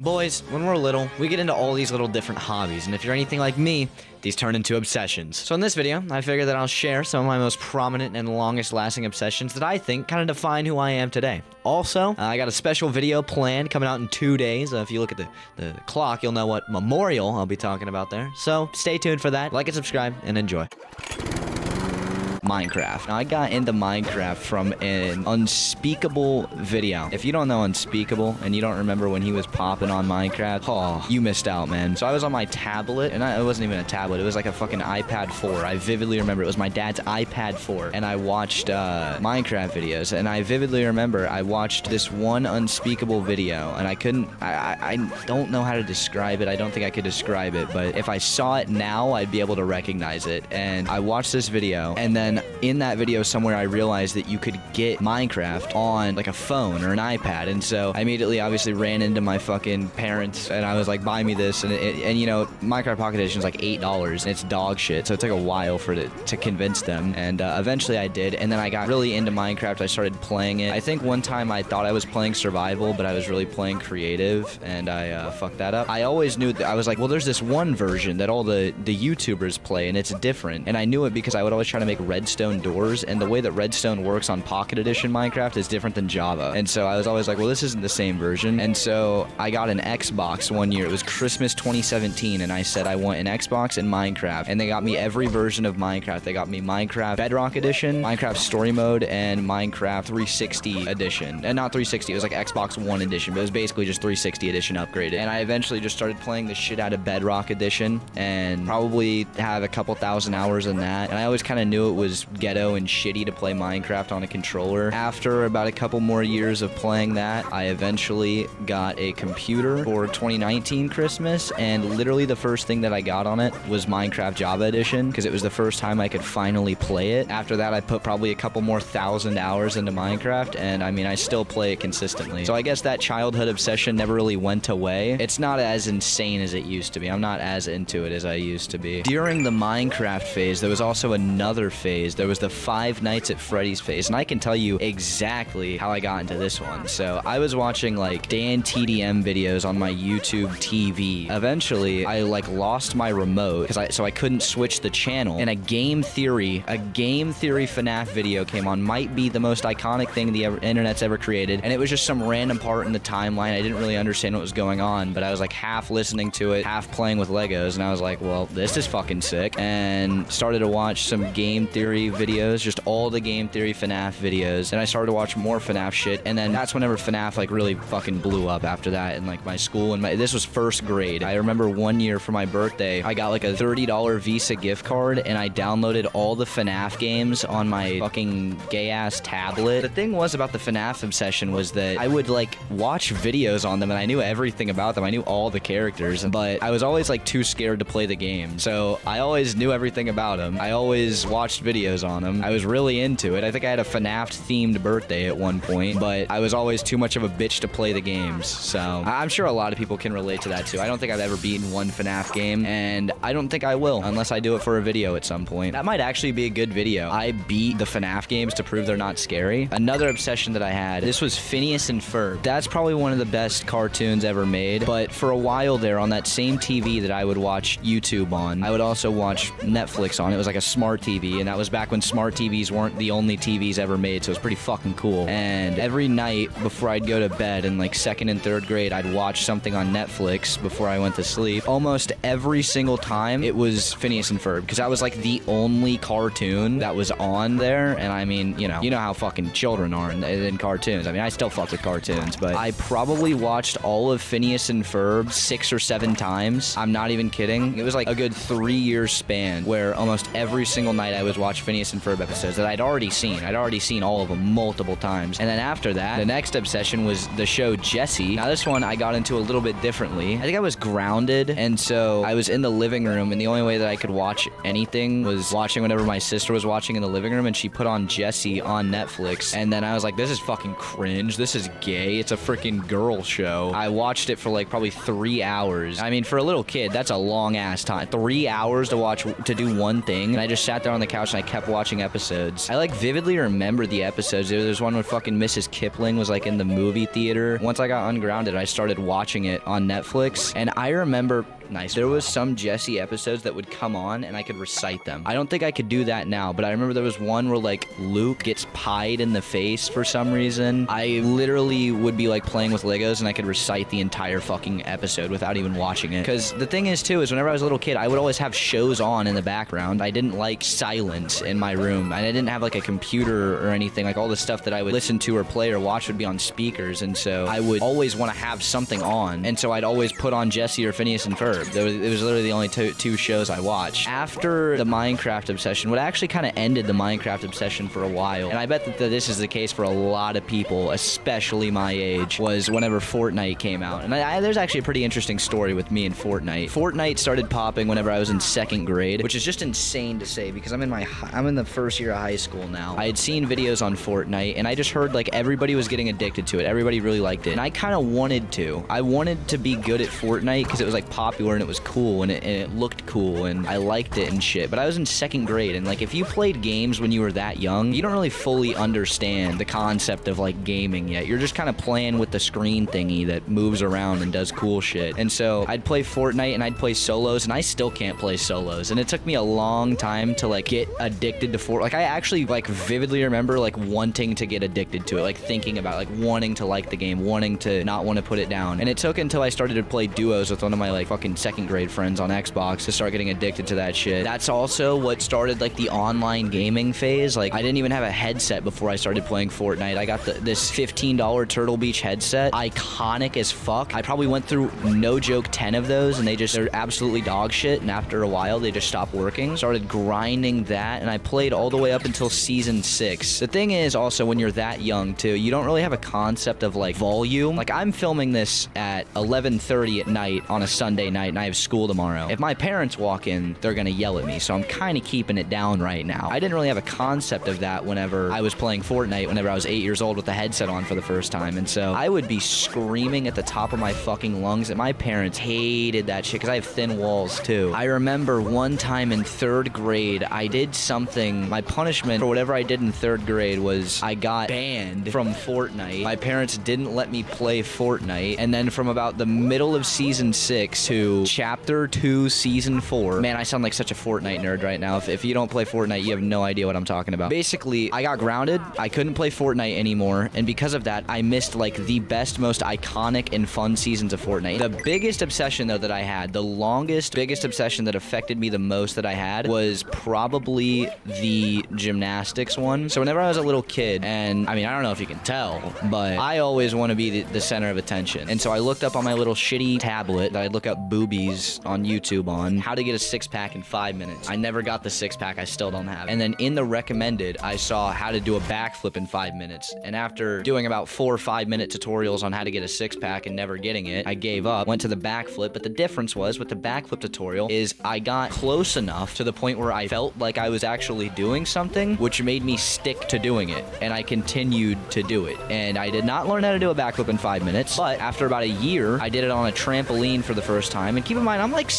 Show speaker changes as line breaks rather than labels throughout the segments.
Boys, when we're little, we get into all these little different hobbies, and if you're anything like me, these turn into obsessions. So in this video, I figure that I'll share some of my most prominent and longest lasting obsessions that I think kind of define who I am today. Also, uh, I got a special video planned coming out in two days. Uh, if you look at the, the clock, you'll know what memorial I'll be talking about there. So stay tuned for that. Like and subscribe, and enjoy. Minecraft. Now, I got into Minecraft from an Unspeakable video. If you don't know Unspeakable and you don't remember when he was popping on Minecraft, oh, you missed out, man. So I was on my tablet, and I, it wasn't even a tablet. It was like a fucking iPad 4. I vividly remember it was my dad's iPad 4, and I watched uh, Minecraft videos, and I vividly remember I watched this one Unspeakable video, and I couldn't, I, I, I don't know how to describe it. I don't think I could describe it, but if I saw it now, I'd be able to recognize it. And I watched this video, and then in that video somewhere I realized that you could get Minecraft on like a phone or an iPad. And so I immediately obviously ran into my fucking parents and I was like, buy me this. And, it, and you know, Minecraft Pocket Edition is like $8 and it's dog shit. So it took a while for it to convince them. And uh, eventually I did. And then I got really into Minecraft. I started playing it. I think one time I thought I was playing survival, but I was really playing creative and I uh, fucked that up. I always knew that I was like, well, there's this one version that all the, the YouTubers play and it's different. And I knew it because I would always try to make redstone doors, and the way that Redstone works on Pocket Edition Minecraft is different than Java. And so I was always like, well, this isn't the same version. And so I got an Xbox one year. It was Christmas 2017, and I said I want an Xbox and Minecraft. And they got me every version of Minecraft. They got me Minecraft Bedrock Edition, Minecraft Story Mode, and Minecraft 360 Edition. And not 360, it was like Xbox One Edition, but it was basically just 360 Edition upgraded. And I eventually just started playing the shit out of Bedrock Edition, and probably have a couple thousand hours in that. And I always kind of knew it was ghetto and shitty to play Minecraft on a controller. After about a couple more years of playing that, I eventually got a computer for 2019 Christmas, and literally the first thing that I got on it was Minecraft Java Edition, because it was the first time I could finally play it. After that, I put probably a couple more thousand hours into Minecraft, and I mean, I still play it consistently. So I guess that childhood obsession never really went away. It's not as insane as it used to be. I'm not as into it as I used to be. During the Minecraft phase, there was also another phase. There was the Five Nights at Freddy's phase, and I can tell you exactly how I got into this one. So I was watching like Dan TDM videos on my YouTube TV. Eventually, I like lost my remote because I so I couldn't switch the channel. And a game theory, a game theory FNAF video came on. Might be the most iconic thing the ever, internet's ever created, and it was just some random part in the timeline. I didn't really understand what was going on, but I was like half listening to it, half playing with Legos, and I was like, well, this is fucking sick. And started to watch some game theory videos videos, just all the game theory FNAF videos. And I started to watch more FNAF shit. And then that's whenever FNAF like really fucking blew up after that. And like my school and my, this was first grade. I remember one year for my birthday, I got like a $30 Visa gift card and I downloaded all the FNAF games on my fucking gay ass tablet. The thing was about the FNAF obsession was that I would like watch videos on them and I knew everything about them. I knew all the characters, but I was always like too scared to play the game. So I always knew everything about them. I always watched videos on them. I was really into it. I think I had a FNAF themed birthday at one point, but I was always too much of a bitch to play the games. So I'm sure a lot of people can relate to that too. I don't think I've ever beaten one FNAF game, and I don't think I will unless I do it for a video at some point. That might actually be a good video. I beat the FNAF games to prove they're not scary. Another obsession that I had, this was Phineas and Ferb. That's probably one of the best cartoons ever made, but for a while there on that same TV that I would watch YouTube on, I would also watch Netflix on. It was like a smart TV, and that was back when smart TVs weren't the only TVs ever made, so it was pretty fucking cool. And every night before I'd go to bed in like second and third grade, I'd watch something on Netflix before I went to sleep. Almost every single time it was Phineas and Ferb because that was like the only cartoon that was on there. And I mean, you know, you know how fucking children are in, in cartoons. I mean, I still fuck with cartoons, but I probably watched all of Phineas and Ferb six or seven times. I'm not even kidding. It was like a good three year span where almost every single night I was watch Phineas and Ferb episodes that I'd already seen. I'd already seen all of them multiple times. And then after that, the next obsession was the show Jessie. Now, this one I got into a little bit differently. I think I was grounded, and so I was in the living room, and the only way that I could watch anything was watching whatever my sister was watching in the living room, and she put on Jessie on Netflix. And then I was like, this is fucking cringe. This is gay. It's a freaking girl show. I watched it for like probably three hours. I mean, for a little kid, that's a long ass time. Three hours to watch, to do one thing. And I just sat there on the couch and I kept watching episodes. I like vividly remember the episodes. There was one where fucking Mrs. Kipling was like in the movie theater. Once I got ungrounded, I started watching it on Netflix, and I remember nice. There was some Jessie episodes that would come on and I could recite them. I don't think I could do that now, but I remember there was one where like Luke gets pied in the face for some reason. I literally would be like playing with Legos and I could recite the entire fucking episode without even watching it. Because the thing is too is whenever I was a little kid, I would always have shows on in the background. I didn't like silence in my room. And I didn't have like a computer or anything. Like all the stuff that I would listen to or play or watch would be on speakers. And so I would always want to have something on. And so I'd always put on Jessie or Phineas and Ferb. There was, it was literally the only two, two shows I watched. After the Minecraft obsession, what actually kind of ended the Minecraft obsession for a while, and I bet that this is the case for a lot of people, especially my age, was whenever Fortnite came out. And I, I, there's actually a pretty interesting story with me and Fortnite. Fortnite started popping whenever I was in second grade, which is just insane to say because I'm in my I'm in the first year of high school now. I had seen videos on Fortnite, and I just heard like everybody was getting addicted to it. Everybody really liked it, and I kind of wanted to. I wanted to be good at Fortnite because it was like popular and it was cool and it, and it looked cool and I liked it and shit. But I was in second grade and like if you played games when you were that young, you don't really fully understand the concept of like gaming yet. You're just kind of playing with the screen thingy that moves around and does cool shit. And so I'd play Fortnite and I'd play solos and I still can't play solos. And it took me a long time to like get addicted to Fortnite. Like I actually like vividly remember like wanting to get addicted to it, like thinking about like wanting to like the game, wanting to not want to put it down. And it took until I started to play duos with one of my like fucking second grade friends on Xbox to start getting addicted to that shit. That's also what started like the online gaming phase. Like I didn't even have a headset before I started playing Fortnite. I got the, this $15 Turtle Beach headset, iconic as fuck. I probably went through no joke 10 of those and they just they're absolutely dog shit and after a while they just stopped working. Started grinding that and I played all the way up until season 6. The thing is also when you're that young too, you don't really have a concept of like volume. Like I'm filming this at 11:30 at night on a Sunday night and I have school tomorrow. If my parents walk in, they're gonna yell at me. So I'm kind of keeping it down right now. I didn't really have a concept of that whenever I was playing Fortnite, whenever I was eight years old with the headset on for the first time. And so I would be screaming at the top of my fucking lungs. And my parents hated that shit because I have thin walls too. I remember one time in third grade, I did something. My punishment for whatever I did in third grade was I got banned from Fortnite. My parents didn't let me play Fortnite. And then from about the middle of season six to chapter two, season four. Man, I sound like such a Fortnite nerd right now. If, if you don't play Fortnite, you have no idea what I'm talking about. Basically, I got grounded. I couldn't play Fortnite anymore. And because of that, I missed like the best, most iconic and fun seasons of Fortnite. The biggest obsession though that I had, the longest, biggest obsession that affected me the most that I had was probably the gymnastics one. So whenever I was a little kid, and I mean, I don't know if you can tell, but I always want to be the, the center of attention. And so I looked up on my little shitty tablet that I'd look up boobies on YouTube on how to get a six pack in five minutes. I never got the six pack. I still don't have it. And then in the recommended, I saw how to do a backflip in five minutes. And after doing about four or five minute tutorials on how to get a six pack and never getting it, I gave up, went to the backflip. But the difference was with the backflip tutorial is I got close enough to the point where I felt like I was actually doing something, which made me stick to doing it. And I continued to do it. And I did not learn how to do a backflip in five minutes. But after about a year, I did it on a trampoline for the first time. And keep in mind, I'm like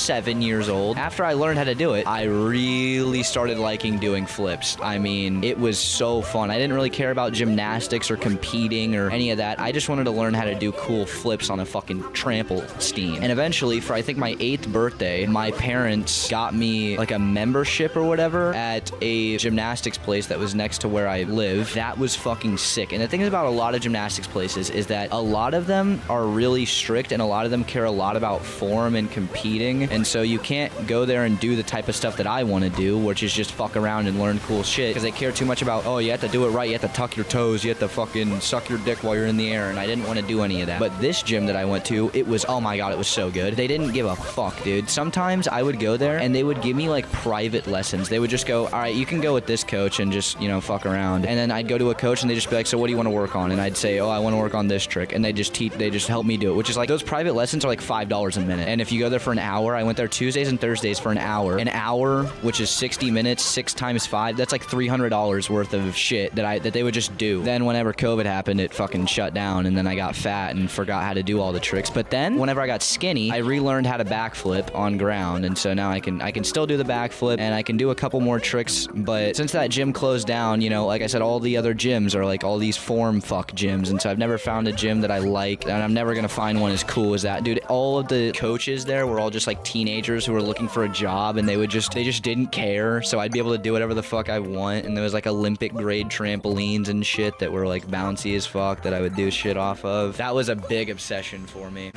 seven years old. After I learned how to do it, I really started liking doing flips. I mean, it was so fun. I didn't really care about gymnastics or competing or any of that. I just wanted to learn how to do cool flips on a fucking trampoline. And eventually, for I think my eighth birthday, my parents got me like a membership or whatever at a gymnastics place that was next to where I live. That was fucking sick. And the thing about a lot of gymnastics places is that a lot of them are really strict and a lot of them care a lot about form and competing. And so you can't go there and do the type of stuff that I want to do, which is just fuck around and learn cool shit because they care too much about, oh, you have to do it right. You have to tuck your toes. You have to fucking suck your dick while you're in the air. And I didn't want to do any of that. But this gym that I went to, it was, oh my God, it was so good. They didn't give a fuck, dude. Sometimes I would go there and they would give me like private lessons. They would just go, all right, you can go with this coach and just, you know, fuck around. And then I'd go to a coach and they'd just be like, so what do you want to work on? And I'd say, oh, I want to work on this trick. And they just teach, they just help me do it, which is like those private lessons are like $5 a minute. And if you go there for an hour, I went there Tuesdays and Thursdays for an hour. An hour, which is 60 minutes, six times five. That's like $300 worth of shit that I that they would just do. Then whenever COVID happened, it fucking shut down, and then I got fat and forgot how to do all the tricks. But then whenever I got skinny, I relearned how to backflip on ground, and so now I can I can still do the backflip and I can do a couple more tricks. But since that gym closed down, you know, like I said, all the other gyms are like all these form fuck gyms, and so I've never found a gym that I like, and I'm never gonna find one as cool as that, dude. All of the coaches there were all just like teenagers who were looking for a job, and they would just they just didn't care. So I'd be able to do whatever the fuck I want, and there was like Olympic grade trampolines and shit that were like bouncy as fuck that I would do shit off of. That was a big obsession for me.